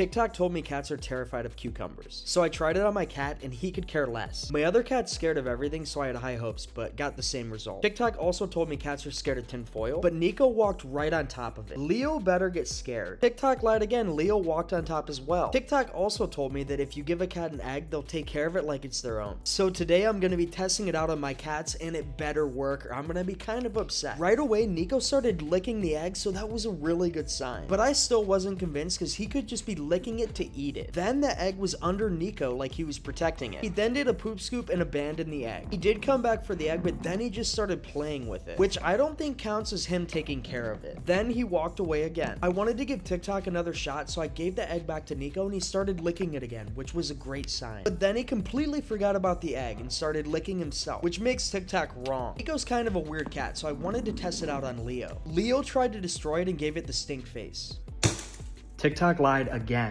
TikTok told me cats are terrified of cucumbers. So I tried it on my cat and he could care less. My other cat's scared of everything, so I had high hopes, but got the same result. TikTok also told me cats are scared of tinfoil, but Nico walked right on top of it. Leo better get scared. TikTok lied again, Leo walked on top as well. TikTok also told me that if you give a cat an egg, they'll take care of it like it's their own. So today I'm gonna be testing it out on my cats and it better work or I'm gonna be kind of upset. Right away, Nico started licking the egg, so that was a really good sign. But I still wasn't convinced because he could just be licking it to eat it. Then the egg was under Nico like he was protecting it. He then did a poop scoop and abandoned the egg. He did come back for the egg, but then he just started playing with it, which I don't think counts as him taking care of it. Then he walked away again. I wanted to give TikTok another shot, so I gave the egg back to Nico and he started licking it again, which was a great sign. But then he completely forgot about the egg and started licking himself, which makes TikTok wrong. Nico's kind of a weird cat, so I wanted to test it out on Leo. Leo tried to destroy it and gave it the stink face. TikTok lied again.